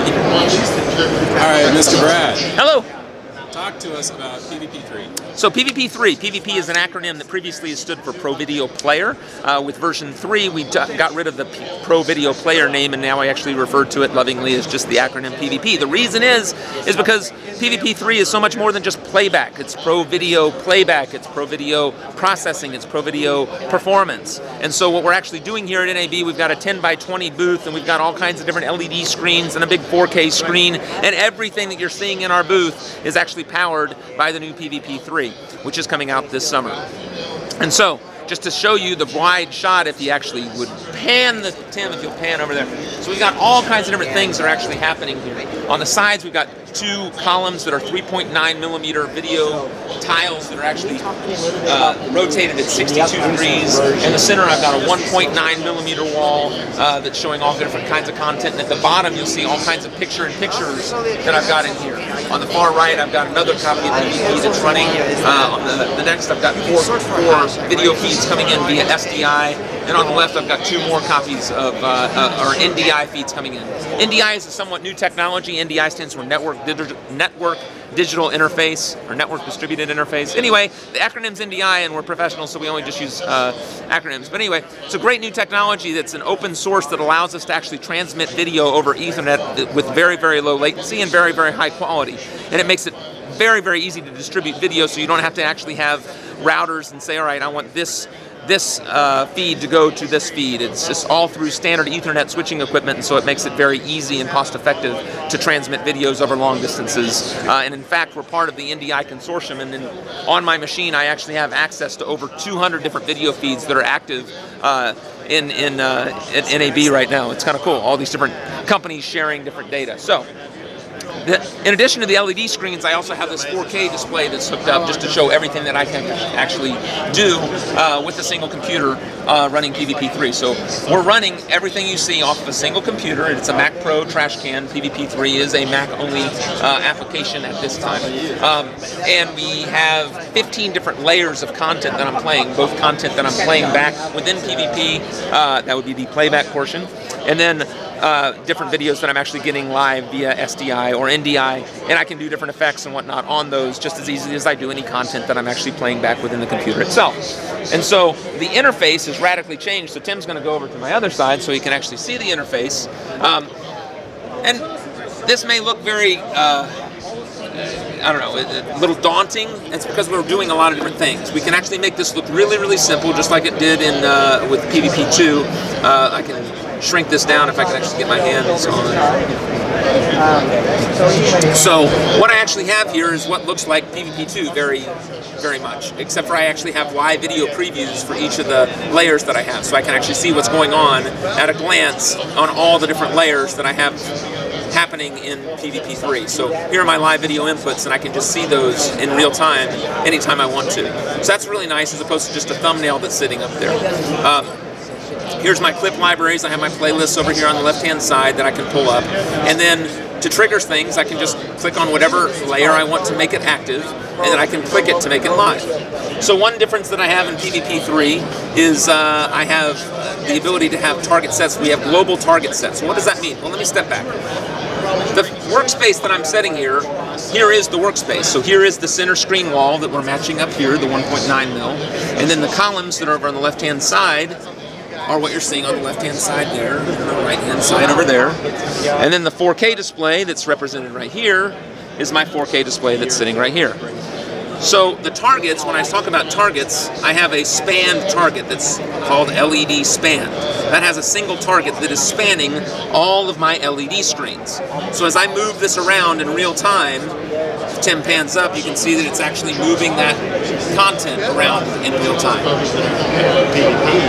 All right, Mr. Brad, Hello. Talk to us about PvP3. So PvP3, PvP is an acronym that previously stood for Pro Video Player. Uh, with version 3, we got rid of the P- Pro Video Player name and now I actually refer to it lovingly as just the acronym PvP. The reason is, is because PvP3 is so much more than just playback. It's Pro Video Playback, it's Pro Video Processing, it's Pro Video Performance. And so what we're actually doing here at NAB, we've got a 10 by 20 booth and we've got all kinds of different LED screens and a big 4K screen and everything that you're seeing in our booth is actually powered by the new PvP3, which is coming out this summer. And so, just to show you the wide shot, if you actually would pan the Tim, if you'll pan over there. So we've got all kinds of different things that are actually happening here. On the sides, we've got two columns that are 3.9 millimeter video tiles that are actually uh, rotated at 62 degrees. In the center, I've got a 1.9 millimeter wall uh, that's showing all different kinds of content. And at the bottom, you'll see all kinds of picture-in-pictures that I've got in here. On the far right, I've got another copy of PvP that's running. Uh, on the, the next, I've got four, four video feeds coming in via SDI. And on the left, I've got two more copies of, uh, uh, or NDI feeds coming in. NDI is a somewhat new technology. NDI stands for Network, Digi- Network Digital Interface, or Network Distributed Interface. Anyway, the acronym's NDI, and we're professionals, so we only just use uh, acronyms. But anyway, it's a great new technology that's an open source that allows us to actually transmit video over Ethernet with very, very low latency and very, very high quality. And it makes it very, very easy to distribute video, so you don't have to actually have routers and say, all right, I want this this uh, feed to go to this feed. It's just all through standard Ethernet switching equipment, and so it makes it very easy and cost effective to transmit videos over long distances. Uh, and in fact, we're part of the NDI consortium, and on my machine, I actually have access to over 200 different video feeds that are active. Uh, in in uh, at NAB right now, it's kind of cool. All these different companies sharing different data. So, in addition to the LED screens, I also have this 4K display that's hooked up just to show everything that I can actually do uh, with a single computer uh, running PvP3. So we're running everything you see off of a single computer. It's a Mac Pro trash can. PvP3 is a Mac-only uh, application at this time. Um, and we have 15 different layers of content that I'm playing, both content that I'm playing back within PvP, uh, that would be the playback portion, and then uh, different videos that I'm actually getting live via SDI or NDI, and I can do different effects and whatnot on those just as easily as I do any content that I'm actually playing back within the computer itself. And so the interface has radically changed. So Tim's going to go over to my other side so he can actually see the interface. Um, and this may look very. Uh, I don't know, a little daunting. It's because we're doing a lot of different things. We can actually make this look really, really simple, just like it did in uh, with PvP2. Uh, I can shrink this down if I can actually get my hands on it. So what I actually have here is what looks like PvP2 very, very much, except for I actually have live video previews for each of the layers that I have, so I can actually see what's going on at a glance on all the different layers that I have happening in PvP3. So here are my live video inputs, and I can just see those in real time anytime I want to. So that's really nice as opposed to just a thumbnail that's sitting up there. Um, here's my clip libraries. I have my playlists over here on the left-hand side that I can pull up. And then to trigger things, I can just click on whatever layer I want to make it active, and then I can click it to make it live. So one difference that I have in PvP3 is uh, I have the ability to have target sets. We have global target sets. What does that mean? Well, let me step back. The workspace that I'm setting here, here is the workspace. So here is the center screen wall that we're matching up here, the 1.9 mil. And then the columns that are over on the left-hand side are what you're seeing on the left-hand side there, and the right-hand side over there. And then the 4K display that's represented right here is my 4K display that's sitting right here. So the targets, when I talk about targets, I have a spanned target that's called LED span. That has a single target that is spanning all of my LED screens. So as I move this around in real time, Tim pans up, you can see that it's actually moving that content around in real time.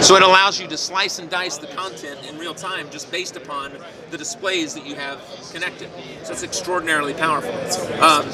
So it allows you to slice and dice the content in real time just based upon the displays that you have connected. So it's extraordinarily powerful. Um,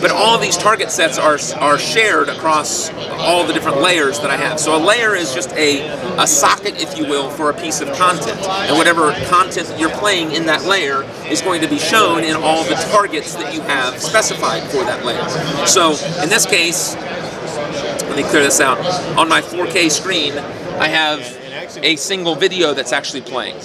but all these target sets are, are shared across all the different layers that I have. So a layer is just a, a socket, if you will, for a piece of content. And whatever content you're playing in that layer is going to be shown in all the targets that you have specified for that layer. So in this case, let me clear this out. On my 4K screen, I have a single video that's actually playing.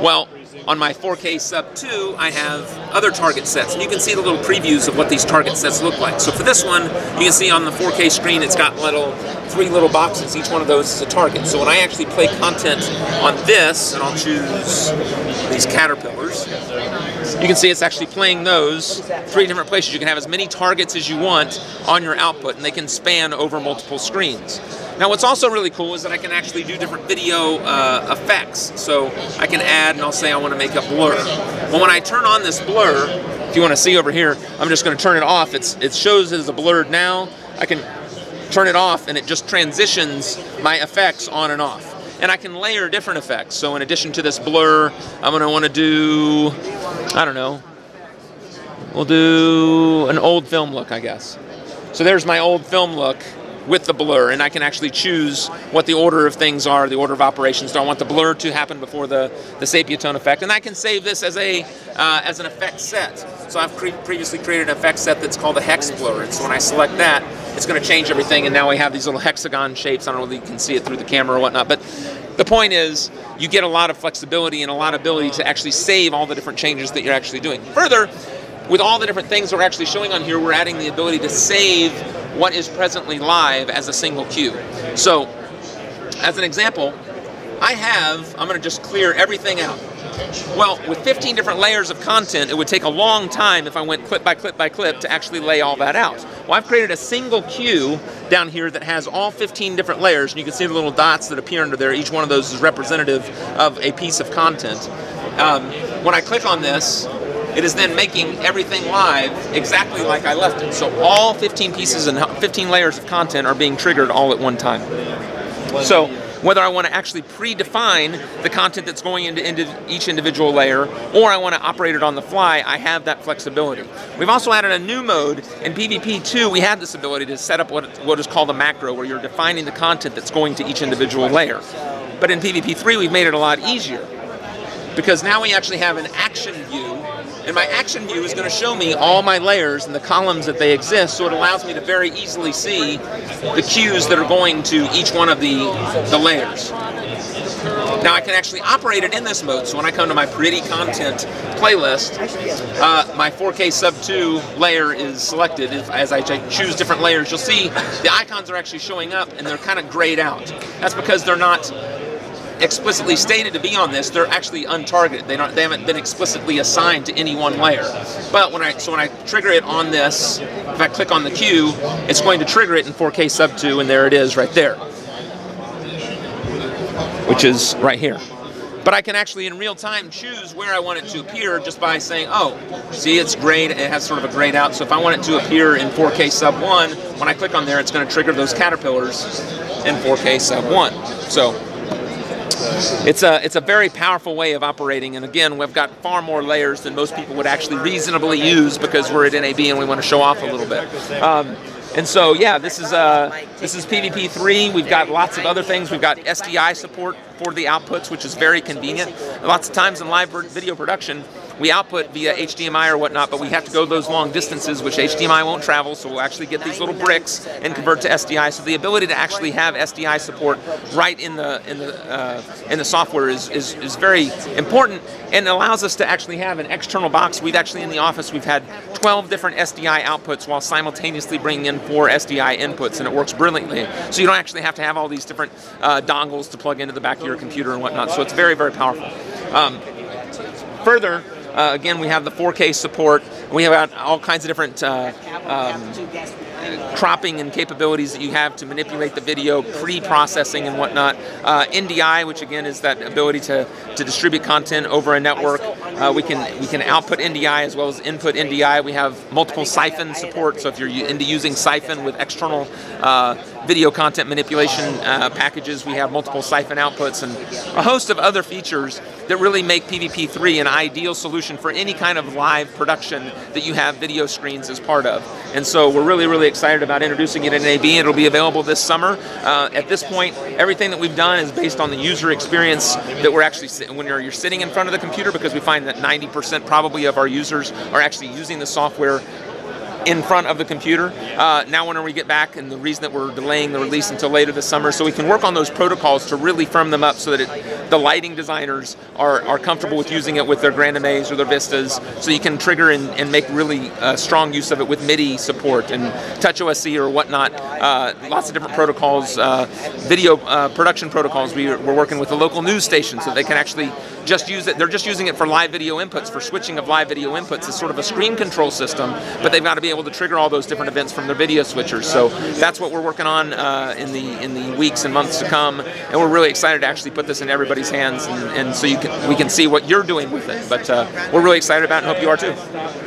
Well, on my 4K sub 2, I have other target sets. And you can see the little previews of what these target sets look like. So for this one, you can see on the 4K screen, it's got little three little boxes. Each one of those is a target. So when I actually play content on this, and I'll choose these caterpillars, you can see it's actually playing those three different places. You can have as many targets as you want on your output, and they can span over multiple screens. Now what's also really cool is that I can actually do different video uh, effects. So I can add, and I'll say I want to make a blur. Well, when I turn on this blur, if you want to see over here, I'm just going to turn it off. It's, it shows as a blurred now. I can turn it off and it just transitions my effects on and off. And I can layer different effects. So in addition to this blur, I'm going to want to do, I don't know, we'll do an old film look, I guess. So there's my old film look with the blur, and I can actually choose what the order of things are, the order of operations. Do I want the blur to happen before the, the sepia tone effect? And I can save this as a uh, as an effect set. So I've cre previously created an effect set that's called a hex blur, and so when I select that, it's going to change everything, and now we have these little hexagon shapes. I don't know if you can see it through the camera or whatnot, but the point is you get a lot of flexibility and a lot of ability to actually save all the different changes that you're actually doing. Further, with all the different things we're actually showing on here, we're adding the ability to save what is presently live as a single cue. So, as an example, I have, I'm going to just clear everything out. Well, with 15 different layers of content, it would take a long time if I went clip by clip by clip to actually lay all that out. Well, I've created a single cue down here that has all 15 different layers, and you can see the little dots that appear under there. Each one of those is representative of a piece of content. Um, when I click on this, it is then making everything live exactly like I left it. So all 15 pieces and 15 layers of content are being triggered all at one time. So whether I want to actually predefine the content that's going into, into, each individual layer or I want to operate it on the fly, I have that flexibility. We've also added a new mode. In PvP2, we have this ability to set up what, what is called a macro, where you're defining the content that's going to each individual layer. But in PvP3, we've made it a lot easier because now we actually have an action view and my action view is going to show me all my layers and the columns that they exist, so it allows me to very easily see the cues that are going to each one of the, the layers. Now I can actually operate it in this mode, so when I come to my pretty content playlist, uh, my 4K sub 2 layer is selected. If, as I choose different layers, you'll see the icons are actually showing up and they're kind of grayed out. That's because they're not explicitly stated to be on this, they're actually untargeted. They don't they haven't been explicitly assigned to any one layer. But when I so when I trigger it on this, if I click on the cue, it's going to trigger it in 4K sub 2 and there it is right there. Which is right here. But I can actually in real time choose where I want it to appear just by saying, oh, see it's grayed, it has sort of a grayed out. So if I want it to appear in 4K sub 1, when I click on there, it's going to trigger those caterpillars in 4K sub 1. So it's a it's a very powerful way of operating. And again, we've got far more layers than most people would actually reasonably use because we're at NAB and we want to show off a little bit. Um, and so, yeah, this is uh, this is PvP 3. We've got lots of other things. We've got SDI support for the outputs, which is very convenient. Lots of times in live video production, we output via HDMI or whatnot, but we have to go those long distances, which HDMI won't travel, so we'll actually get these little bricks and convert to SDI. So the ability to actually have SDI support right in the in the uh, in the software is, is is very important and allows us to actually have an external box. We've actually in the office we've had 12 different SDI outputs while simultaneously bringing in four SDI inputs, and it works brilliantly. So you don't actually have to have all these different uh, dongles to plug into the back of your computer and whatnot. So it's very very powerful. Um, further, uh, again, we have the 4K support. We have all kinds of different uh, um, cropping and capabilities that you have to manipulate the video, pre-processing and whatnot. Uh, NDI, which again is that ability to, to distribute content over a network. Uh, we can we can output NDI as well as input NDI. We have multiple Syphon support, so if you're into using Syphon with external uh, video content manipulation uh, packages, we have multiple Syphon outputs and a host of other features that really make PvP3 an ideal solution for any kind of live production that you have video screens as part of. And so we're really, really excited about introducing it in NAB. It'll be available this summer. Uh, at this point, everything that we've done is based on the user experience that we're actually, when you're, you're sitting in front of the computer, because we find that 90% probably of our users are actually using the software in front of the computer. Uh, now, when we get back, and the reason that we're delaying the release until later this summer, so we can work on those protocols to really firm them up, so that it, the lighting designers are, are comfortable with using it with their grandMAs or their Vistas, so you can trigger and, and make really uh, strong use of it with MIDI support and TouchOSC or whatnot. Uh, lots of different protocols, uh, video uh, production protocols. We, we're working with the local news station so they can actually just use it. They're just using it for live video inputs, for switching of live video inputs. It's sort of a screen control system, but they've got to be able to trigger all those different events from their video switchers. So that's what we're working on uh, in the in the weeks and months to come, and we're really excited to actually put this in everybody's hands, and, and so you can we can see what you're doing with it. But uh, we're really excited about it, and hope you are too.